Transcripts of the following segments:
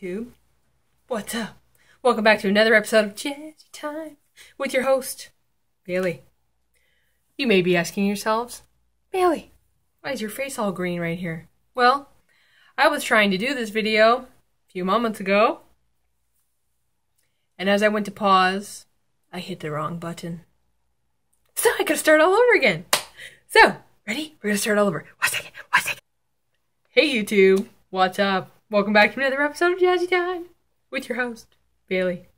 YouTube. What's up? Welcome back to another episode of Jazzy Time with your host, Bailey. You may be asking yourselves, Bailey, why is your face all green right here? Well, I was trying to do this video a few moments ago, and as I went to pause, I hit the wrong button. So I gotta start all over again. So, ready? We're gonna start all over. One second, one second. Hey YouTube, what's up? Welcome back to another episode of Jazzy Time with your host, Bailey.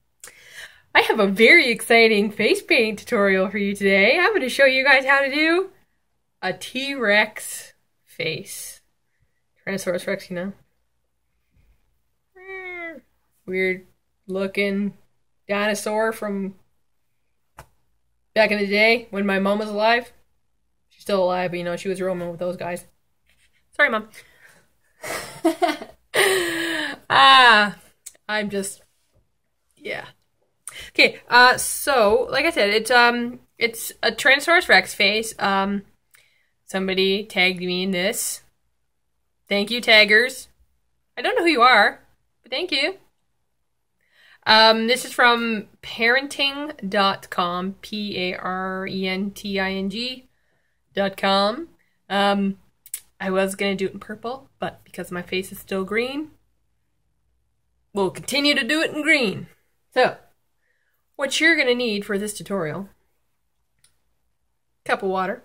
I have a very exciting face paint tutorial for you today. I'm going to show you guys how to do a T-Rex face. Tyrannosaurus Rex, you know? Weird looking dinosaur from back in the day when my mom was alive. She's still alive, but you know, she was roaming with those guys. Sorry, mom. ah, I'm just, yeah. Okay, uh, so like I said, it's um, it's a Tyrannosaurus Rex face. Um, somebody tagged me in this. Thank you, taggers. I don't know who you are, but thank you. Um, this is from parenting.com, P A R E N T I N G.com. Um, I was gonna do it in purple, but because my face is still green, we'll continue to do it in green. So, what you're gonna need for this tutorial, cup of water,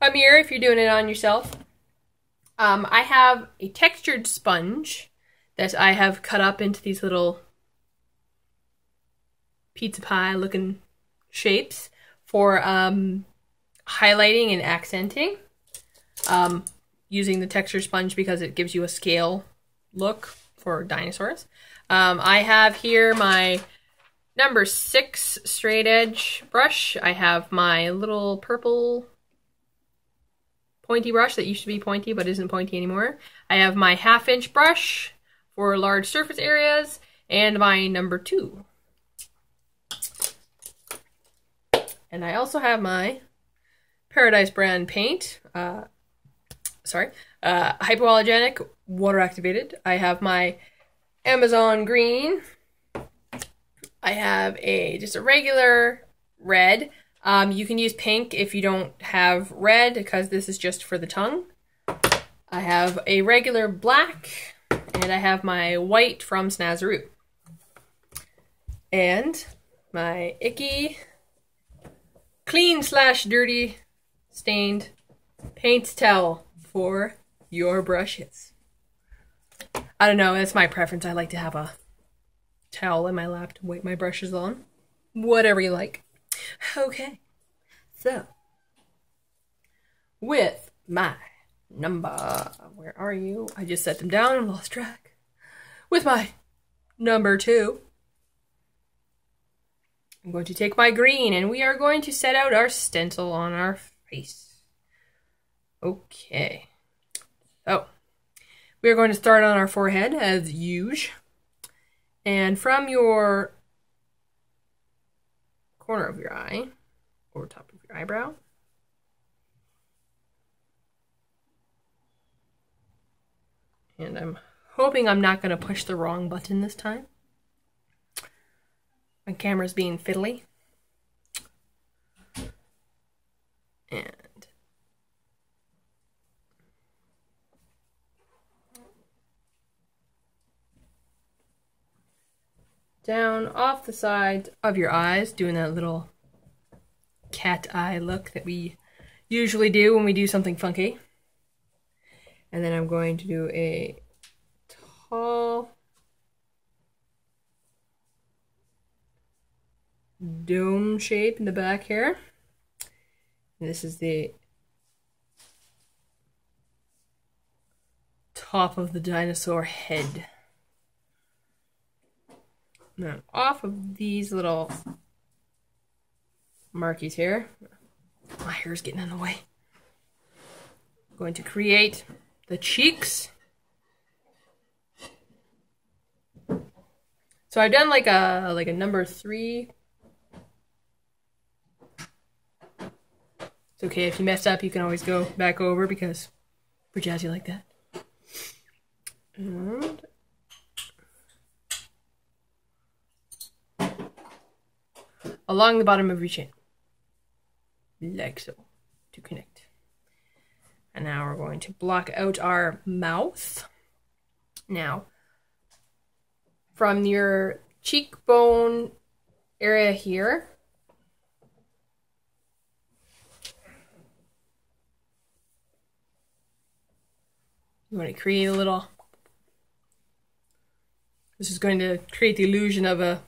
a mirror if you're doing it on yourself. Um, I have a textured sponge that I have cut up into these little pizza pie looking shapes for um, highlighting and accenting um, using the texture sponge because it gives you a scale look for dinosaurs. Um, I have here my number six straight edge brush. I have my little purple pointy brush that used to be pointy but isn't pointy anymore. I have my half inch brush for large surface areas and my number two. And I also have my Paradise brand paint. Uh, sorry. Uh, hypoallergenic, water activated. I have my Amazon green. I have a just a regular red. Um, you can use pink if you don't have red because this is just for the tongue. I have a regular black and I have my white from Snazaroo. And my icky clean slash dirty stained paint towel for your brushes. I don't know, that's my preference. I like to have a towel in my lap to wipe my brushes on. Whatever you like. Okay, so with my number, where are you? I just set them down and lost track. With my number two, I'm going to take my green and we are going to set out our stencil on our face. Okay. So, we are going to start on our forehead as usual. And from your corner of your eye, or top of your eyebrow, and I'm hoping I'm not going to push the wrong button this time. My camera's being fiddly. And down off the sides of your eyes, doing that little cat eye look that we usually do when we do something funky. And then I'm going to do a tall dome shape in the back here. And this is the top of the dinosaur head. Now, off of these little markies here, my hair's getting in the way. I'm going to create the cheeks. So I've done like a like a number three It's okay if you mess up, you can always go back over because For jazzy like that. And along the bottom of your chin. Like so. To connect. And now we're going to block out our mouth. Now, from your cheekbone area here, you want to create a little. This is going to create the illusion of a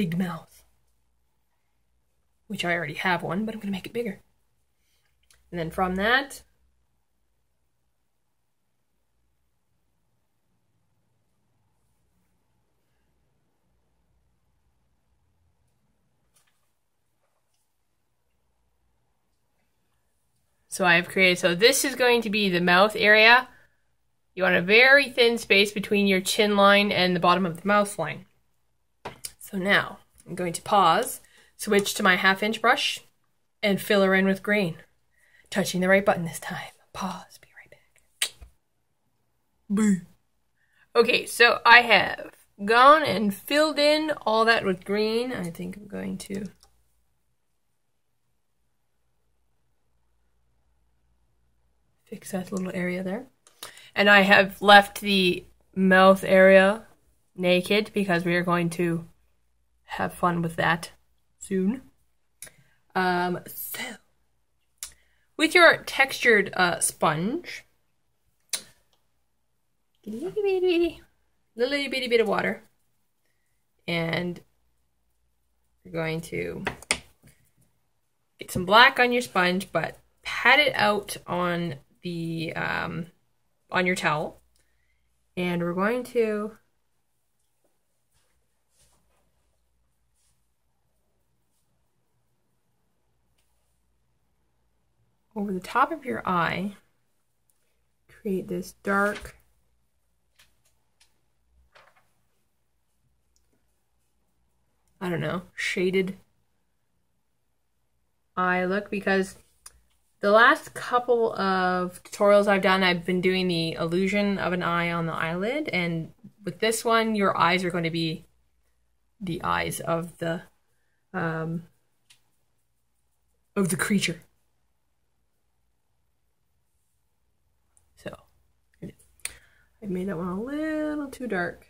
big mouth, which I already have one, but I'm going to make it bigger. And then from that, So I've created, so this is going to be the mouth area. You want a very thin space between your chin line and the bottom of the mouth line. So now I'm going to pause, switch to my half inch brush, and fill her in with green. Touching the right button this time. Pause, be right back. Boo. Okay, so I have gone and filled in all that with green. I think I'm going to fix that little area there. And I have left the mouth area naked because we are going to have fun with that soon. Um, so, with your textured uh, sponge, little bitty, little bitty bit of water, and you're going to get some black on your sponge, but pat it out on the um, on your towel, and we're going to over the top of your eye create this dark I don't know, shaded eye look because the last couple of tutorials I've done, I've been doing the illusion of an eye on the eyelid, and with this one, your eyes are going to be the eyes of the um, of the creature. So, I made that one a little too dark.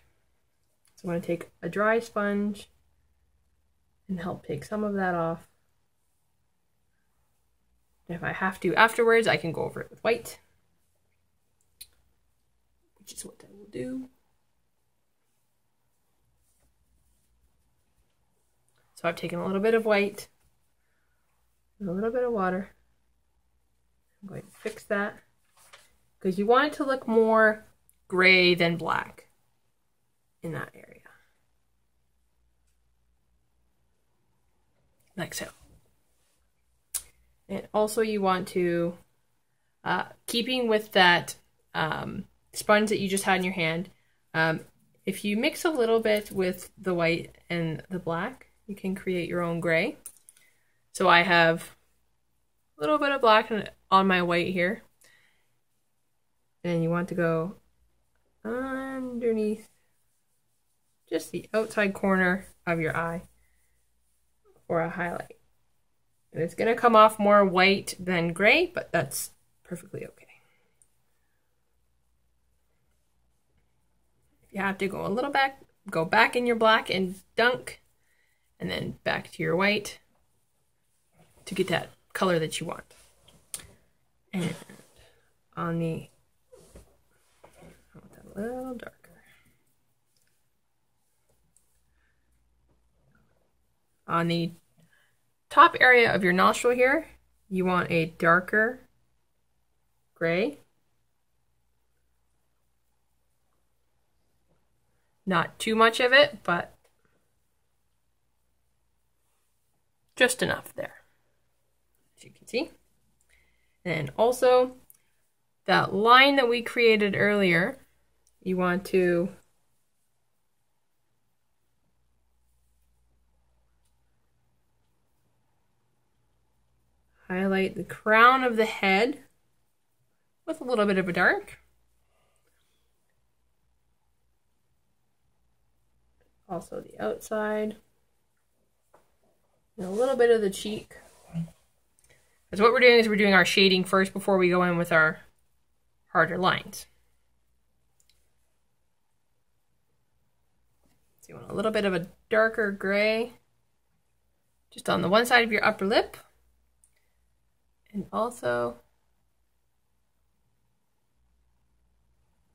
So I'm going to take a dry sponge and help take some of that off. If I have to afterwards, I can go over it with white, which is what I will do. So I've taken a little bit of white, and a little bit of water. I'm going to fix that because you want it to look more gray than black in that area. Like so. And also you want to, uh, keeping with that um, sponge that you just had in your hand, um, if you mix a little bit with the white and the black, you can create your own gray. So I have a little bit of black on my white here. And you want to go underneath just the outside corner of your eye for a highlight. And it's going to come off more white than gray, but that's perfectly okay. If you have to go a little back, go back in your black and dunk, and then back to your white to get that color that you want. And on the, I want that a little darker. On the top area of your nostril here, you want a darker gray. Not too much of it, but just enough there, as you can see. And also, that line that we created earlier, you want to highlight the crown of the head with a little bit of a dark. Also the outside. And a little bit of the cheek. Because what we're doing is we're doing our shading first before we go in with our harder lines. You want a little bit of a darker gray just on the one side of your upper lip. And also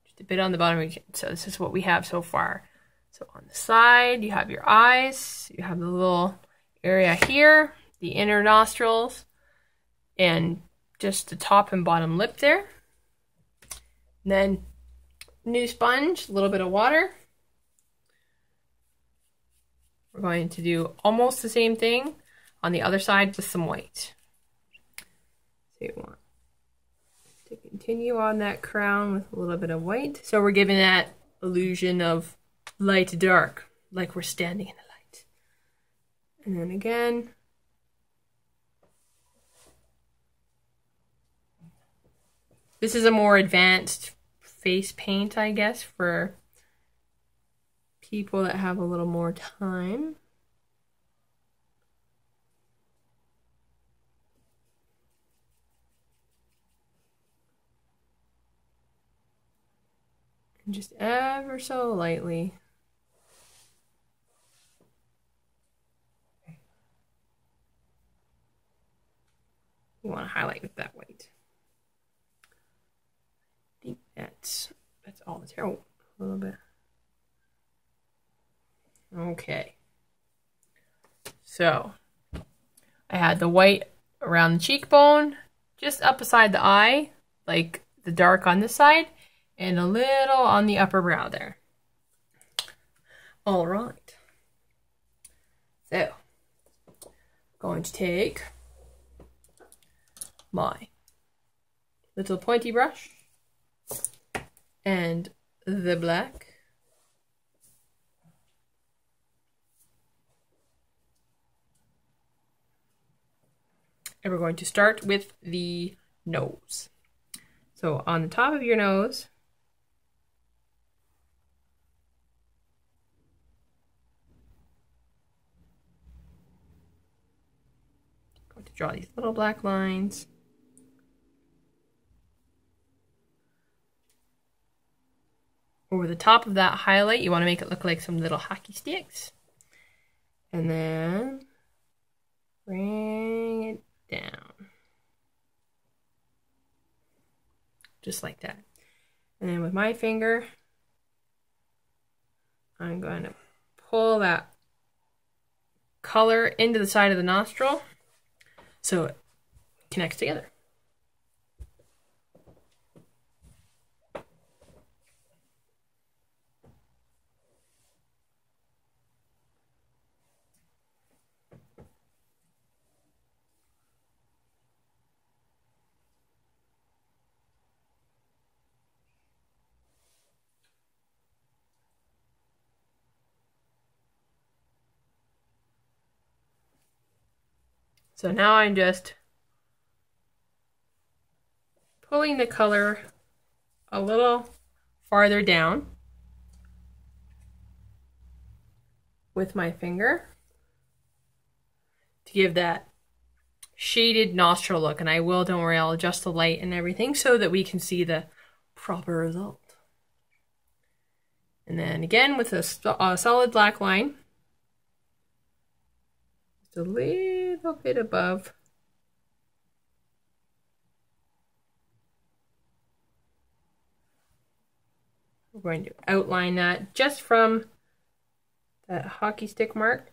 just a bit on the bottom. So this is what we have so far. So on the side, you have your eyes, you have the little area here, the inner nostrils, and just the top and bottom lip there. And then new sponge, a little bit of water. We're going to do almost the same thing on the other side with some white. So you want to continue on that crown with a little bit of white. So we're giving that illusion of light dark, like we're standing in the light. And then again, this is a more advanced face paint, I guess, for people that have a little more time. And just ever so lightly. You want to highlight with that white. I think that's that's all the hair. Oh, a little bit. Okay. So, I had the white around the cheekbone, just up beside the eye, like the dark on this side, and a little on the upper brow there. All right. So, I'm going to take my little pointy brush and the black And we're going to start with the nose. So on the top of your nose, going to draw these little black lines. Over the top of that highlight, you want to make it look like some little hockey sticks. And then bring it down. Just like that. And then with my finger, I'm going to pull that color into the side of the nostril so it connects together. So now I'm just pulling the color a little farther down with my finger to give that shaded nostril look. And I will, don't worry, I'll adjust the light and everything so that we can see the proper result. And then again with a, a solid black line, just a little little bit above. We're going to outline that just from that hockey stick mark.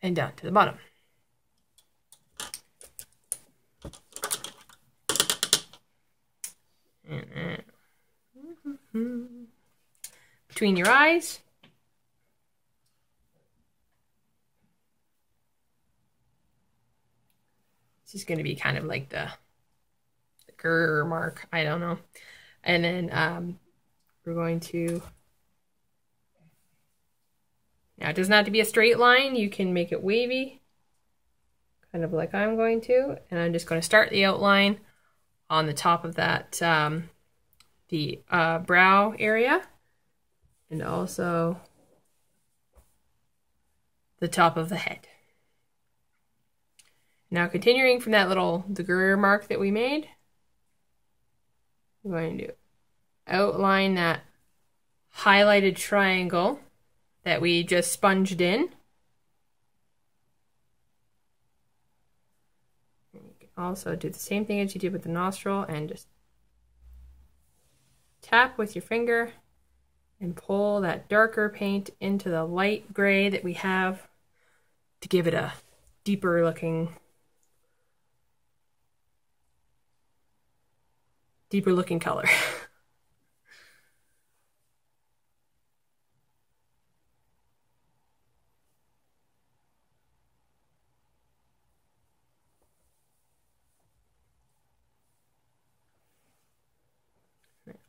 And down to the bottom. And then, mm -hmm between your eyes. This is going to be kind of like the, the grr mark. I don't know. And then um, we're going to... Now, it doesn't have to be a straight line. You can make it wavy. kind of like I'm going to, and I'm just going to start the outline on the top of that, um, the uh, brow area, and also the top of the head. Now continuing from that little degreer mark that we made, I'm going to outline that highlighted triangle that we just sponged in. And you can also do the same thing as you did with the nostril and just tap with your finger and pull that darker paint into the light gray that we have to give it a deeper looking deeper looking color.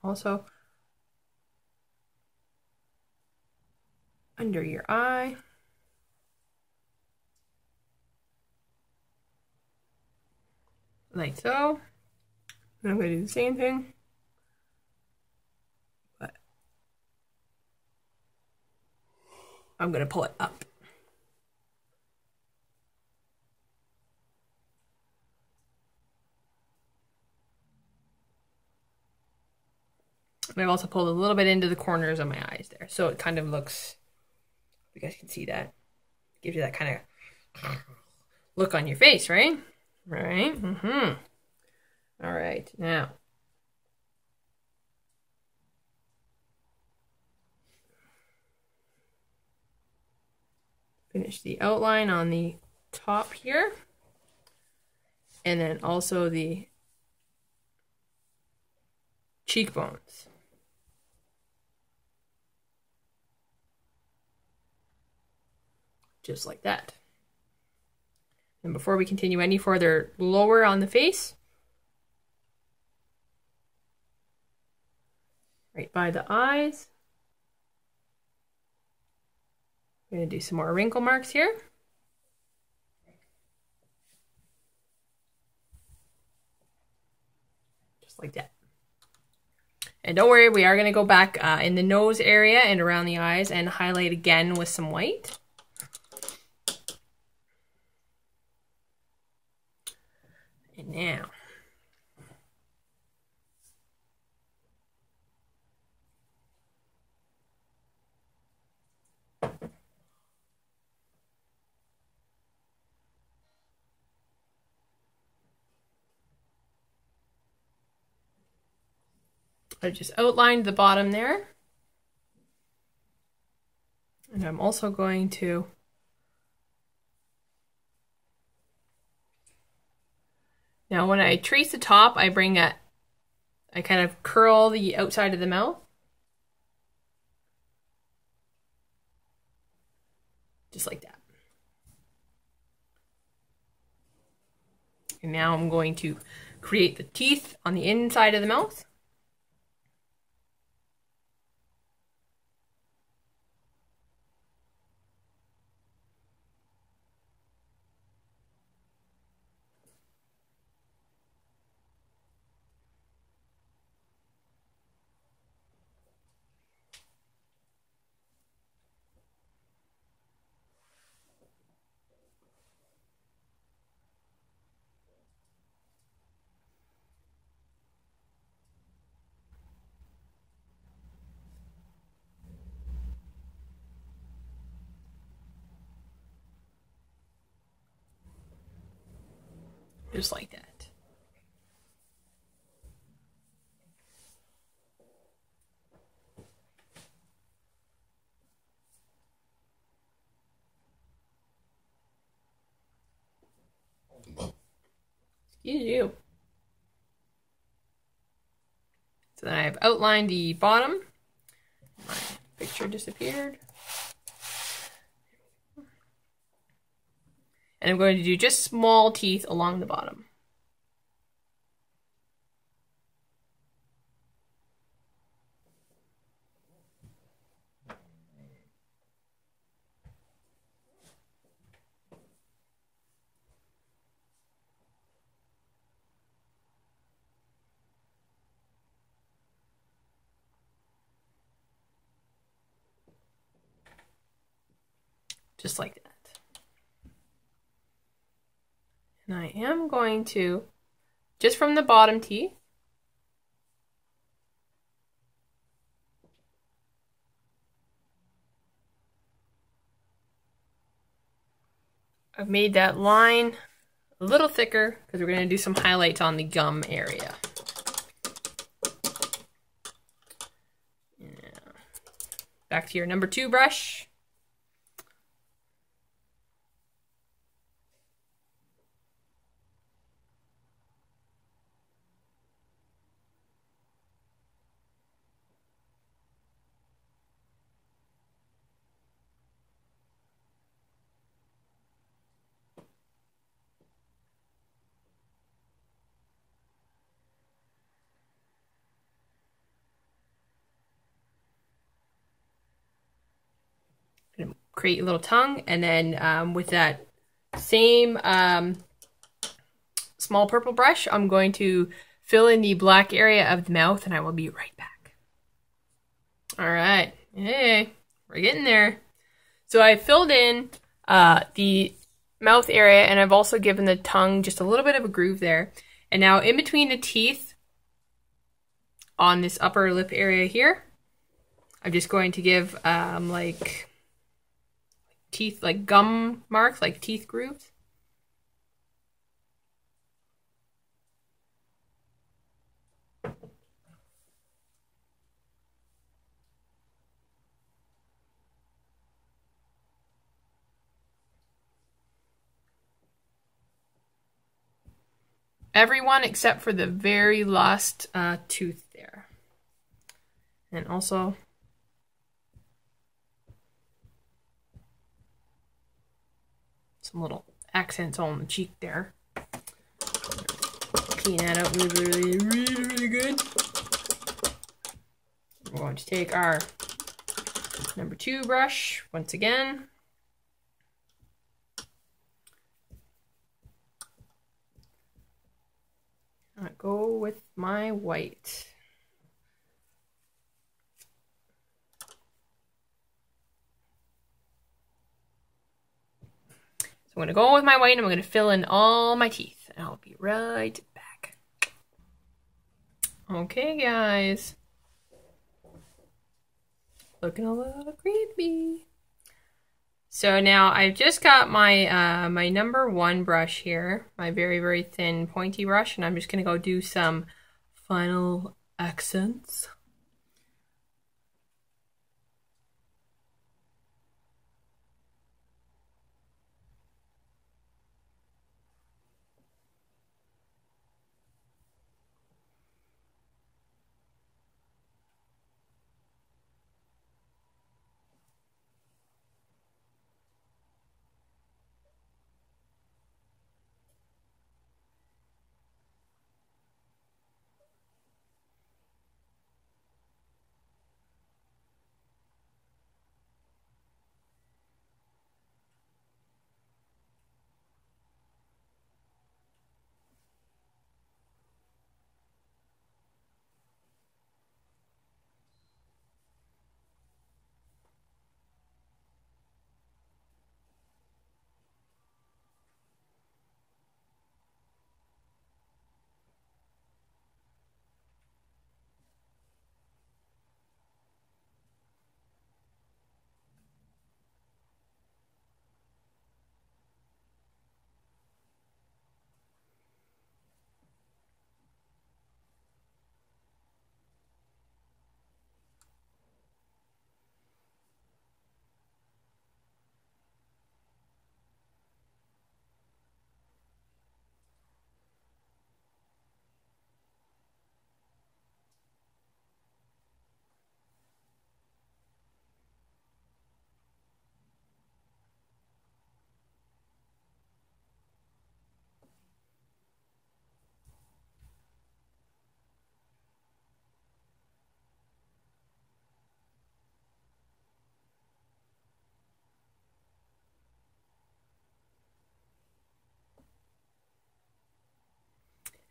also under your eye. Like so. And I'm going to do the same thing. But I'm going to pull it up. And I've also pulled a little bit into the corners of my eyes there. So it kind of looks, you guys can see that. Gives you that kind of look on your face, right? Right? Mm-hmm. All right, now. Finish the outline on the top here. And then also the cheekbones. Just like that. And before we continue any further lower on the face, right by the eyes, I'm going to do some more wrinkle marks here. Just like that. And don't worry, we are going to go back uh, in the nose area and around the eyes and highlight again with some white. And now, I just outlined the bottom there. And I'm also going to Now when I trace the top, I bring a, I kind of curl the outside of the mouth. Just like that. And now I'm going to create the teeth on the inside of the mouth. Just like that. Excuse you. So then I have outlined the bottom. My picture disappeared. And I'm going to do just small teeth along the bottom. just like that. And I am going to, just from the bottom teeth, I've made that line a little thicker because we're going to do some highlights on the gum area. Back to your number two brush. Create a little tongue and then um, with that same um, small purple brush I'm going to fill in the black area of the mouth and I will be right back. Alright, hey, we're getting there. So I filled in uh, the mouth area and I've also given the tongue just a little bit of a groove there. And now in between the teeth on this upper lip area here, I'm just going to give um, like teeth, like gum marks, like teeth grooves. Everyone except for the very last uh, tooth there. And also some little accents on the cheek there. Clean that up really, really, really, really good. We're going to take our number two brush once again. Go with my white. So I'm going to go with my white and I'm going to fill in all my teeth. And I'll be right back. Okay, guys. Looking a little creepy. So now I've just got my uh, my number one brush here, my very, very thin pointy brush, and I'm just going to go do some final accents.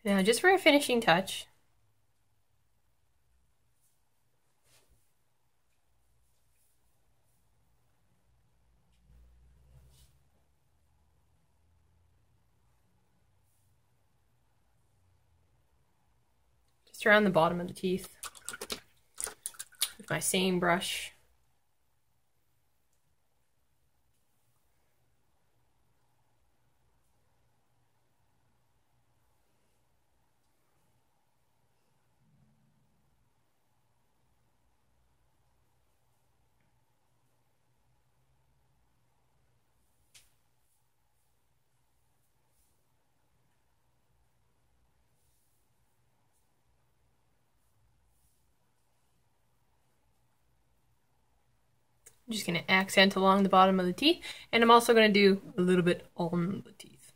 Now just for a finishing touch, just around the bottom of the teeth with my same brush. I'm just going to accent along the bottom of the teeth. And I'm also going to do a little bit on the teeth.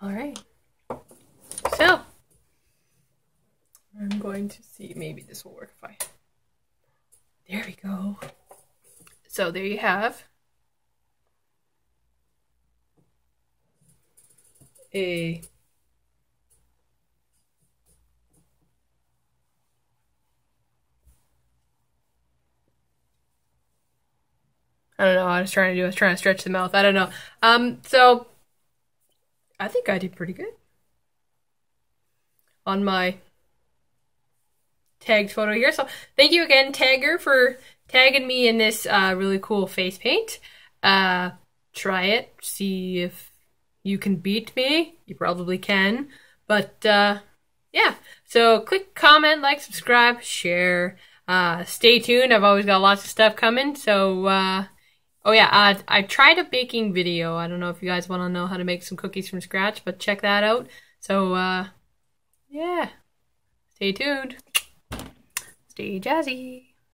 All right. So, I'm going to see, maybe this will work if I, there we go. So there you have a I don't know. I was trying to do. I was trying to stretch the mouth. I don't know. Um. So I think I did pretty good on my tagged photo here. So thank you again, Tagger, for tagging me in this uh, really cool face paint. Uh, try it, see if you can beat me. You probably can. But uh, yeah, so click, comment, like, subscribe, share. Uh, stay tuned. I've always got lots of stuff coming. So uh, Oh yeah, uh, I tried a baking video. I don't know if you guys want to know how to make some cookies from scratch, but check that out. So, uh, yeah, stay tuned. Stay jazzy.